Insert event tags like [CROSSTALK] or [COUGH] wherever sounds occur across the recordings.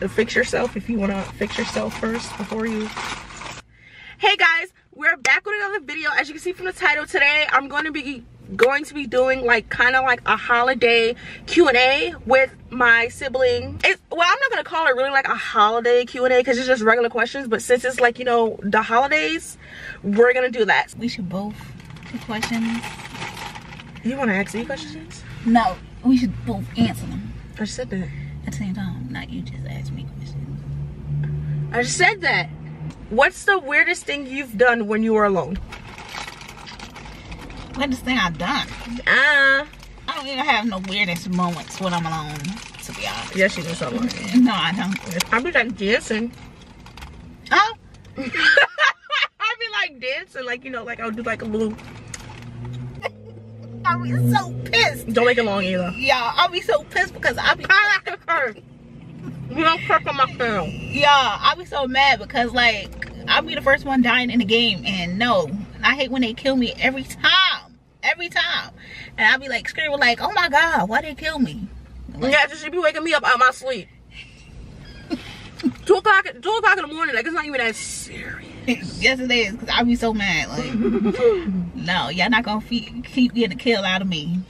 to fix yourself if you want to fix yourself first before you. Hey guys we're back with another video. As you can see from the title today i'm going to be going to be doing like kind of like a holiday q&a with my sibling. It's well i'm not gonna call it really like a holiday q&a because it's just regular questions but since it's like you know the holidays we're gonna do that. We should both do questions. you want to ask me questions? No, we should both answer them. I just said that at the same time. Not you just ask me questions. i just said that what's the weirdest thing you've done when you were alone Weirdest thing I've done. ah I don't even have no weirdest moments when I'm alone, to be honest. yes you do something like that [LAUGHS] No, I don't. i'll be like dancing Oh, [LAUGHS] I'd be like dancing, like you know, like I'll do like a little. I'll be so pissed. Don't make it long either. Yeah, I'll be so pissed because I'll be I like curve. You don't curve on my film. yeah, I'll be so mad because like I'll be the first one dying in the game and no. I hate when they kill me every time. Every time. And I'll be like screaming like, oh my god, why they kill me? Like, Yeah, just she be waking me up out of my sleep. [LAUGHS] two o'clock, two o'clock in the morning. Like it's not even that serious. [LAUGHS] yes it is, because I'll be so mad. Like [LAUGHS] no, y'all not gonna keep getting a kill out of me.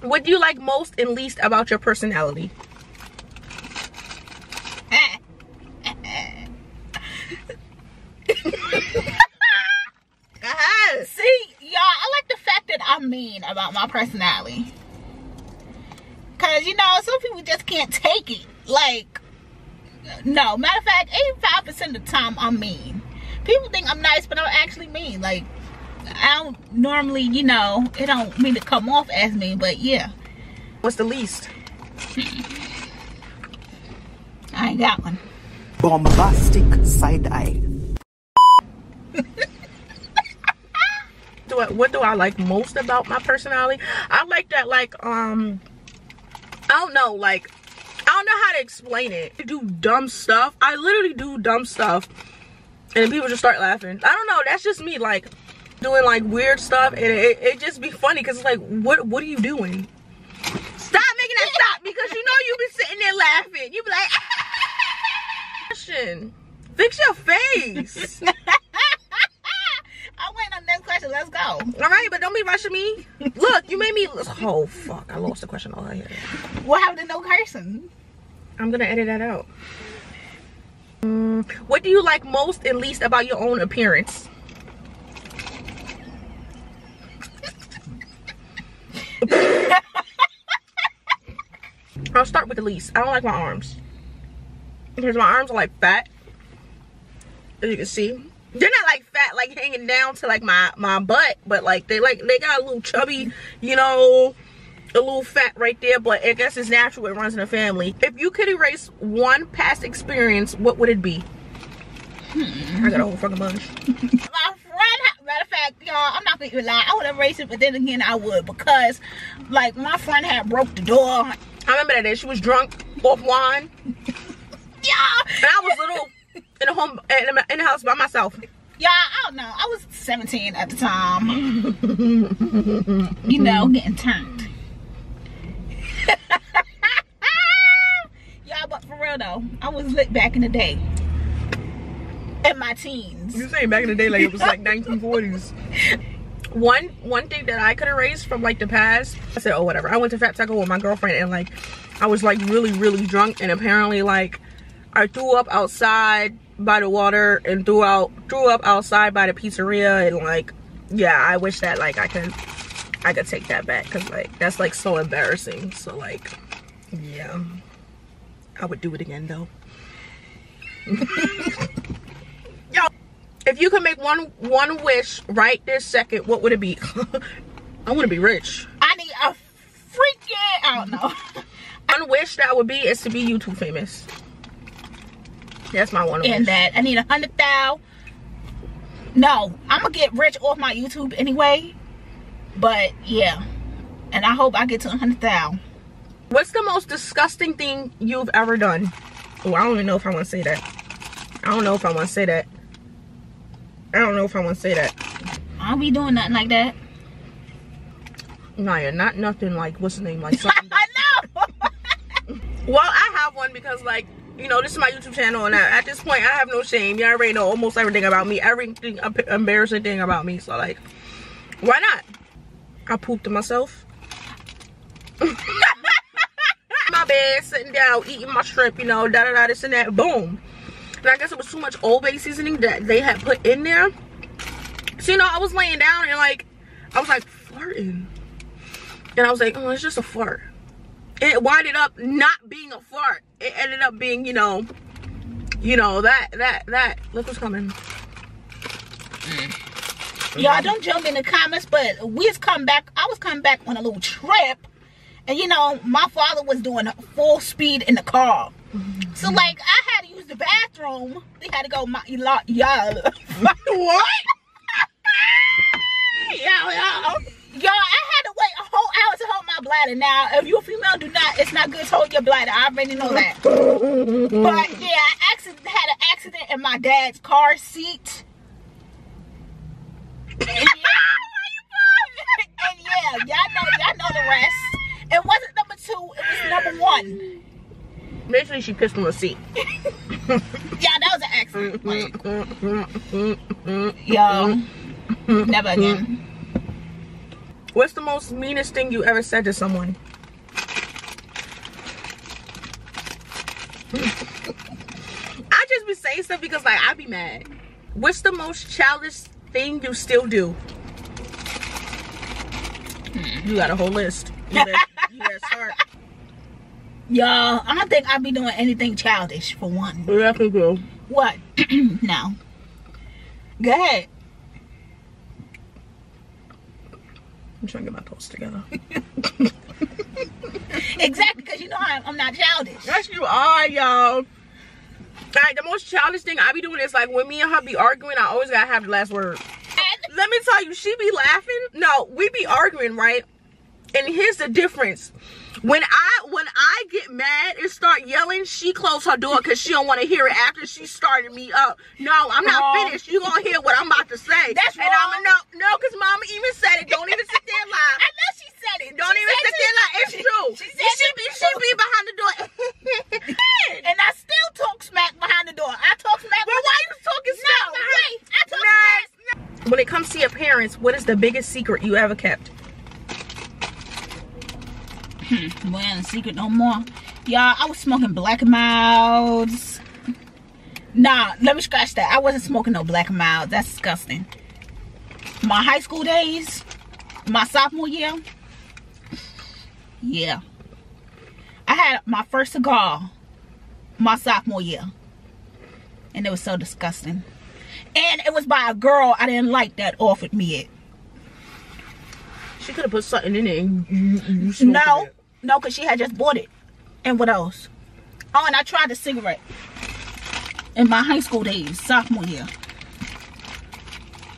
What do you like most and least about your personality? [LAUGHS] See, y'all, I like the fact that I'm mean about my personality. Cause you know, some people just can't take it. Like, no, matter of fact, 85% of the time I'm mean. People think I'm nice, but I'm actually mean. Like, I don't normally, you know, it don't mean to come off as mean, but yeah, What's the least? I ain't got one. bombastic side eye. Do I, what do I like most about my personality? I like that, like, um, I don't know, like, I don't know how to explain it. I do dumb stuff. I literally do dumb stuff, and people just start laughing. I don't know. That's just me, like, doing like weird stuff, and it, it just be funny because it's like, what, what are you doing? Stop making that stop because you know you be sitting there laughing. You be like, [LAUGHS] question. Fix your face. [LAUGHS] I'm waiting on next question. Let's go. All right, but don't be rushing me. Look, you made me. Oh fuck! I lost the question all here. What happened to no cursing? I'm gonna edit that out. What do you like most and least about your own appearance? I'll start with the least. I don't like my arms because my arms are like fat, as you can see. They're not like fat, like hanging down to like my my butt, but like they like they got a little chubby, you know, a little fat right there. But I guess it's natural. It runs in the family. If you could erase one past experience, what would it be? Hmm. I got a whole fucking bunch. [LAUGHS] my friend matter of fact y'all i'm not gonna even lie i would erase it but then again i would because like my friend had broke the door I remember that day she was drunk off wine, [LAUGHS] yeah and I was little in a home in the, in the house by myself. yeah i don't know i was 17 at the time you know getting turned [LAUGHS] yeah but for real though i was lit back in the day in my teens You saying back in the day like it was like 1940s. [LAUGHS] One one thing that I could erase from like the past, I said, oh whatever. I went to Fat Taco with my girlfriend and like I was like really really drunk and apparently like I threw up outside by the water and threw out threw up outside by the pizzeria and like yeah I wish that like I could I could take that back because like that's like so embarrassing. So like yeah, I would do it again though. [LAUGHS] Yo, if you could make one one wish right this second, what would it be? [LAUGHS] I want to be rich. i need a freaking i don't know [LAUGHS] One wish that would be is to be YouTube famous. That's my one and wish. that I need a hundred thou. No, I'm gonna get rich off my YouTube anyway. But yeah, and I hope I get to a hundred. What's the most disgusting thing you've ever done? Oh, I don't even know if I want to say that. I don't know if I want to say that. I don't know if I want to say that. I don't be doing nothing like that. Niah, not nothing like what's the name like [LAUGHS] something. I know. [LAUGHS] well, I have one because like You know, this is my YouTube channel, and I, at this point, I have no shame. You all already know almost everything about me, everything embarrassing thing about me. So like, why not? I pooped myself. [LAUGHS] my bed, sitting down, eating my shrimp, you know, da da da, this and that. Boom. And I guess it was too much Old Bay seasoning that they had put in there. So, you know, I was laying down and like, I was like farting. And I was like, oh, it's just a fart. It winded up not being a fart. It ended up being, you know, you know, that, that, that. Look what's coming. Mm. Y'all don't jump in the comments, but we was come back. I was coming back on a little trip. And you know, my father was doing full speed in the car. Mm-hmm. So like I had to use the bathroom. We had to go my y'all. [LAUGHS] what? [LAUGHS] y'all, y'all. Y'all, I had to wait a whole hour to hold my bladder. Now, if you're a female, do not. It's not good to hold your bladder. I already know that. [LAUGHS] but yeah, I accident, had an accident in my dad's car seat. And yeah, and yeah, y'all know, y'all know the rest. It wasn't number two. It was number one. Basically, she pissed on the seat. [LAUGHS] yeah, that was an accident. Mm, mm, mm, y'all, never again. [LAUGHS] What's the most meanest thing you ever said to someone? [LAUGHS] I just be saying stuff because like I be mad. What's the most childish thing you still do? Hmm, you got a whole list. You better, you better start. [LAUGHS] Y'all, I don't think I'd be doing anything childish for one. To go. What? [CLEARS THROAT] no. Go ahead. I'm trying to get my thoughts together. [LAUGHS] exactly, because you know I'm, I'm not childish. Yes, you are, y'all. Like, the most childish thing I be doing is like when me and her be arguing, I always gotta have the last word. Let me tell you, she be laughing. No, we be arguing, right? And here's the difference when I when I get mad and start yelling, she close her door because she don't want to hear it after she started me up. No, I'm not finished. You gonna hear what I'm about to say. That's and wrong. I'm no no because mama even said it. Don't even sit there and lie. I know she said it. Don't She even said sit there and lie. It's she- true. She You said should be she be behind the door. and I still talk smack behind the door. I talk smack. Well, why you talking No, smack behind- wait. I talk Nah, smack. When it comes to your parents, what is the biggest secret you ever kept? Hmm, well, secret no more. Y'all, I was smoking black milds. Nah, let me scratch that. I wasn't smoking no black milds. That's disgusting. My high school days, my sophomore year. Yeah. I had my first cigar my sophomore year. And it was so disgusting. And it was by a girl I didn't like that offered me it. She could have put something in it and you, you, No, it. no, because she had just bought it. And what else? Oh, and I tried the cigarette in my high school days, sophomore year.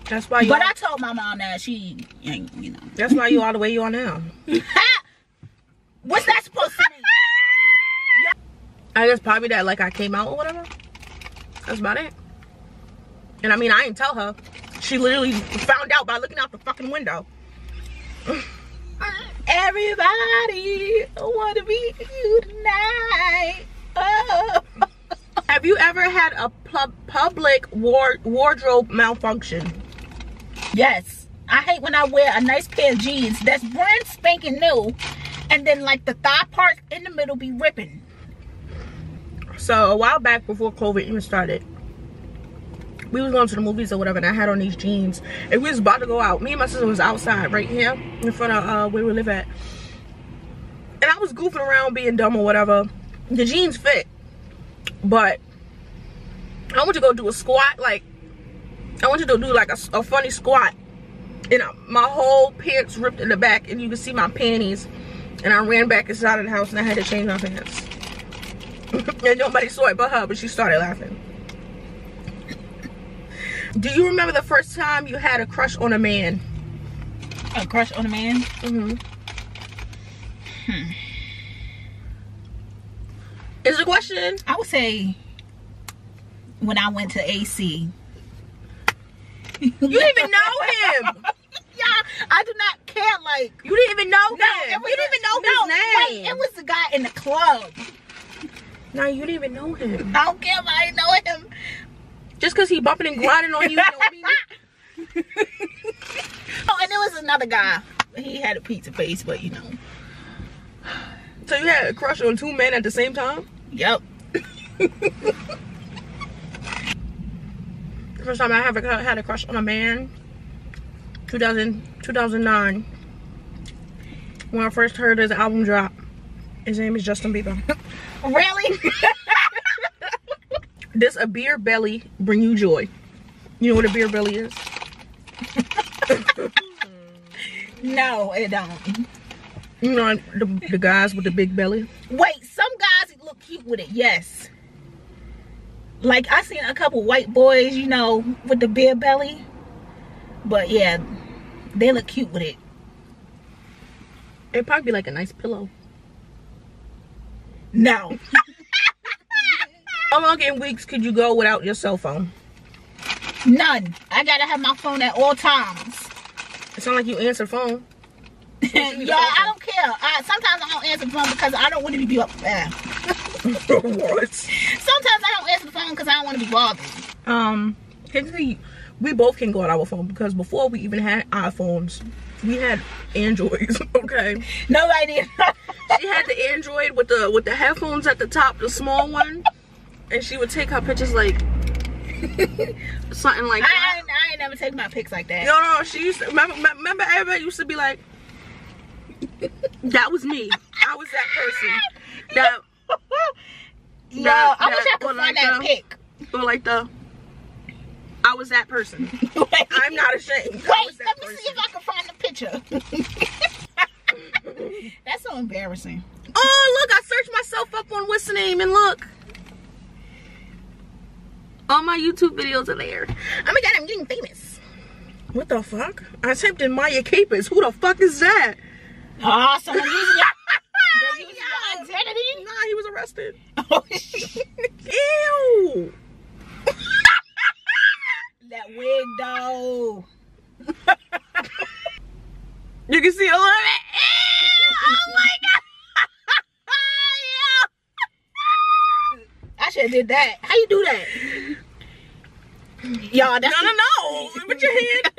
That's why you. But I told my mom that she ain't, you know. that's why you are the way you are now. [LAUGHS] What's that supposed to mean? I guess probably that like I came out or whatever. That's about it. And I mean, I didn't tell her. She literally found out by looking out the fucking window. Everybody wanna be you tonight. Oh. Have you ever had a pub- public war- wardrobe malfunction? Yes. I hate when I wear a nice pair of jeans that's brand spanking new and then like the thigh part in the middle be ripping. So a while back before COVID even started, we was going to the movies or whatever, and I had on these jeans, and we was about to go out. Me and my sister was outside right here in front of uh, where we live at, and I was goofing around, being dumb or whatever. The jeans fit, but I went to go do a squat, like I went to go do like a, a funny squat, and uh, my whole pants ripped in the back, and you can see my panties, and I ran back inside of the house, and I had to change my pants. [LAUGHS] and nobody saw it but her, but she started laughing. Do you remember the first time you had a crush on a man? A crush on a man? Mm-hmm. Is the question? I would say when I went to AC. You didn't even know him. [LAUGHS] Yeah, I do not care. Like, You didn't even know no, him. you didn't even know no, his name. Wait, it was the guy in the club. Nah, you didn't even know him. I don't care if I didn't know him. Just because he bumping and grinding on you, don't mean [LAUGHS] Oh, and there was another guy. He had a pizza face, but you know. So you had a crush on two men at the same time? Yep. First time I ever had a crush on a man, 2000, 2009. When I first heard his album drop. His name is Justin Bieber. [LAUGHS] Really? [LAUGHS] Does a beer belly bring you joy? You know what a beer belly is? [LAUGHS] no, it don't. You know the, the guys with the big belly? Wait, some guys look cute with it, yes. Like I seen a couple white boys, you know, with the beer belly. But yeah, they look cute with it. It'd probably be like a nice pillow. No. [LAUGHS] How long in weeks could you go without your cell phone? None. I gotta have my phone at all times. It sounds like you answer phone. [LAUGHS] yeah, I don't care. I, sometimes I don't answer the phone because I don't want to be up there. [LAUGHS] what? Sometimes I don't answer the phone because I don't want to be bothered. Um, technically, we both can go on our phone because before we even had iPhones, we had Androids. [LAUGHS] Okay. No idea. she had the Android with the with the headphones at the top, the small one, and she would take her pictures like [LAUGHS] something like I, that. I, ain't- I ain't never take my pics like that. No, no, she used to remember. Remember, everybody used to be like, "That was me. I was that person." That [LAUGHS] Yo, that- I wish I that- could find like that the- pic. or like the. I was that person. [LAUGHS] Wait, I'm not ashamed. Wait, let me person. see if I can find the picture. That's so embarrassing. Oh, look, I searched myself up on what's the name and look. All my YouTube videos are there. Oh my god, I'm getting famous. What the fuck? I typed in Miah Capers. Who the fuck is that? Oh, someone using your, [LAUGHS] they're using your identity? Nah, he was arrested. [LAUGHS] Oh, shit. Ew. that wig, though. [LAUGHS] You can see a little bit. Ew. Oh my god. Should have did that. How you do that? Y'all, that's No, no, no. Put your hand. [LAUGHS]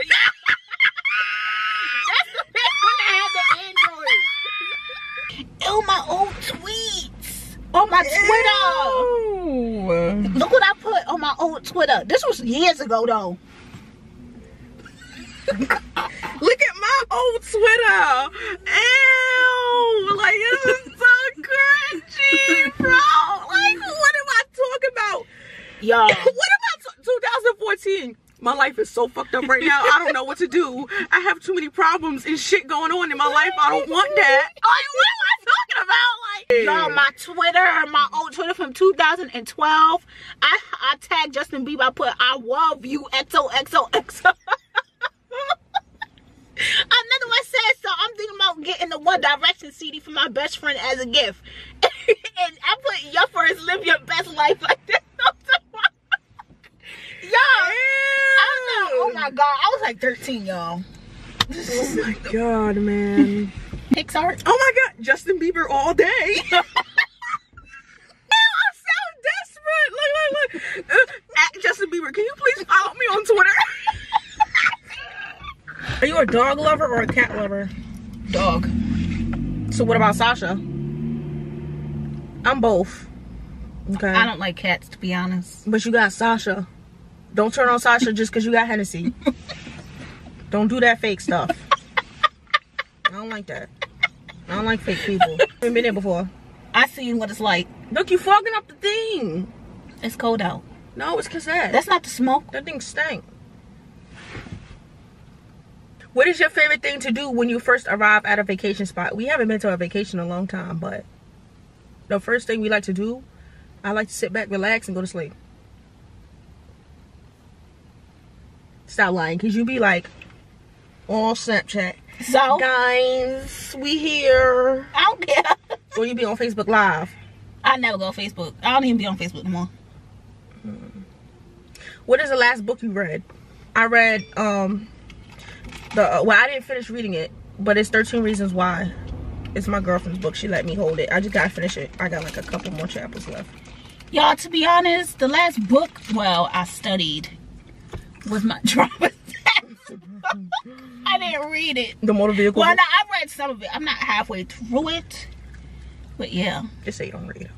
That's the best when I had the Android. Ew, my old tweets on my Twitter. Ew. Look what I put on my old Twitter. This was years ago though. Look at my old Twitter. Ew. Like, this is so cringy, bro. Like, what am I talking about? Y'all. [LAUGHS] what about 2014? My life is so fucked up right now. I don't know what to do. I have too many problems and shit going on in my life. I don't want that. Like, what am I talking about? Like, Y'all, my Twitter, my old Twitter from 2012. I I tagged Justin Bieber. I put I love you XOXOXO. [LAUGHS] So. I'm thinking about getting the One Direction CD for my best friend as a gift. [LAUGHS] and I put your first live your best life like this. [LAUGHS] y'all, I. Oh my god, I was like 13, y'all. Oh my god, man. [LAUGHS] Pixar. Oh my god, Justin Bieber all day. Ew, I'm so desperate. Look, look, look. At Justin Bieber, can you please follow me on Twitter? Are you a dog lover or a cat lover? Dog. So what about Sasha? I'm both. Okay. I don't like cats to be honest. But you got Sasha. Don't turn on Sasha just because you got Hennessy. [LAUGHS] don't do that fake stuff. I don't like that. I don't like fake people. [LAUGHS] I've been there before. I seen what it's like. Look, you fogging up the thing. It's cold out. No, it's cassette. That's not the smoke. that thing stank. What is your favorite thing to do when you first arrive at a vacation spot? We haven't been to a vacation in a long time, but the first thing we like to do, I like to sit back, relax, and go to sleep. Stop lying, cause you be like on Snapchat, So guys, we here, I don't care. [LAUGHS] or you be on Facebook Live. I never go on Facebook. I don't even be on Facebook no more. What is the last book you read? I read um the uh, well I didn't finish reading it, but it's 13 Reasons Why. It's my girlfriend's book. She let me hold it. I just gotta finish it. I got like a couple more chapters left. Y'all, to be honest, the last book, well, I studied was my [LAUGHS] driver's test. I didn't read it. The motor vehicle. Well, book? no, I read some of it. I'm not halfway through it. But yeah, Just say you don't read.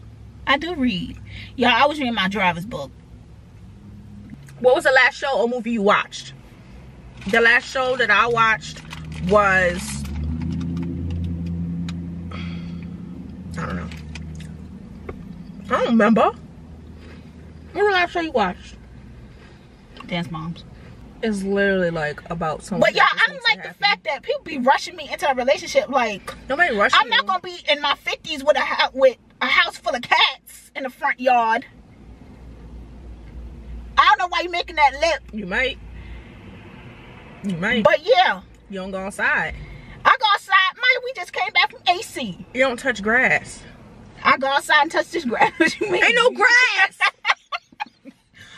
I do read. Y'all, I was reading my driver's book. What was the last show or movie you watched? The last show that I watched was I don't know. I don't remember. What was the last show you watched? Dance Moms. It's literally like about someone. But y'all, I don't like the fact that people be rushing me into a relationship. Like, Nobody rushing I'm not you. gonna be in my 50s with a ha- with a house full of cats in the front yard. I don't know why you making that lip, You might. You might. but yeah, you don't go outside. I go outside. Mind we just came back from AC. You don't touch grass. I go outside and touch this grass. [LAUGHS] What you mean? Ain't no grass. [LAUGHS]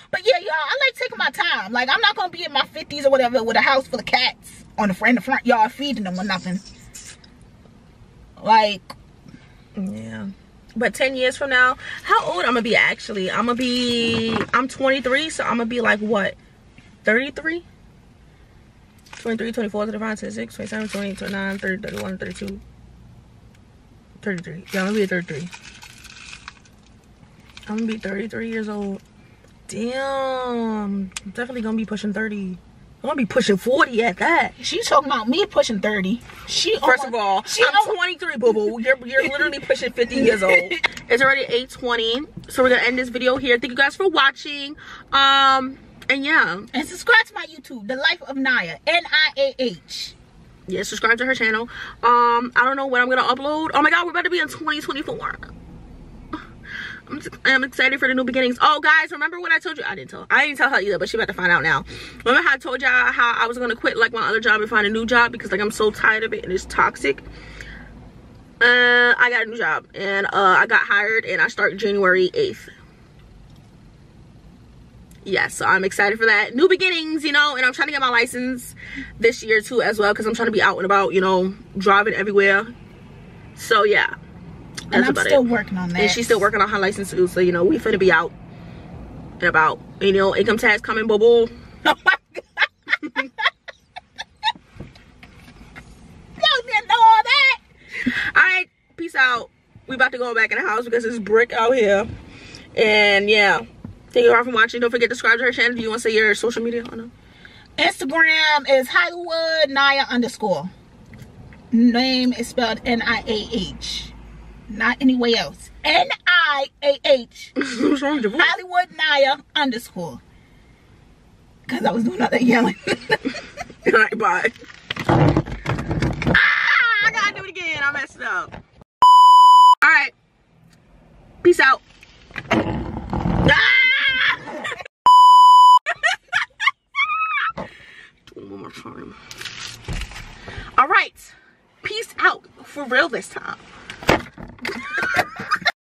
But yeah, y'all, I like taking my time. Like I'm not gonna be in my 50s or whatever with a house full of cats on the in the front yard feeding them or nothing. Like, Yeah. But 10 years from now, how old I'm gonna be actually? I'm gonna be, I'm 23, so I'm gonna be like what? 33? 23, 24, 25, 26, 27, 28, 29, 30, 31, 32. 33. Yeah, I'm gonna be 33. I'm gonna be 33 years old. Damn. I'm definitely gonna be pushing 30. I'm gonna be pushing 40 at that. she's talking about me pushing 30. She First almost- of all, she I'm almost- 23, boo boo. You're you're literally pushing 50 [LAUGHS] years old. It's already 8:20, so we're gonna end this video here. Thank you guys for watching. Um, and yeah, And subscribe to my YouTube, The Life of Niah. N-I-A-H. yeah, subscribe to her channel. Um, I don't know when I'm gonna upload. Oh my god, we're about to be in 2024. I'm, I'm excited for the new beginnings. Oh, guys, remember what I told you? I didn't tell. I didn't tell her either, but she about to find out now. Remember how I told y'all how I was gonna quit like my other job and find a new job because like I'm so tired of it and it's toxic. Uh, I got a new job and uh, I got hired and I start January 8th. Yes, so I'm excited for that. New beginnings, you know, and I'm trying to get my license this year too as well because I'm trying to be out and about, you know, driving everywhere. So yeah, And I'm still it. working on that. And she's still working on her license too, so you know, we finna be out and about. You know, income tax coming, boo boo. [LAUGHS] Oh. [LAUGHS] Y'all didn't know all that. Alright, peace out. We about to go back in the house because it's brick out here. And yeah. Thank you all for watching. Don't forget to subscribe to her channel. Do you want to say your social media? Oh, no. Instagram is Hollywood Niah underscore. Name is spelled N-I-A-H. Not anywhere else. N-I-A-H. [LAUGHS] What's wrong with your voice? Hollywood Niah underscore. Because I was doing all that yelling. [LAUGHS] Alright, bye. Ah, I gotta do it again. I messed up. Alright. Peace out. All right. Peace out for real this time. [LAUGHS]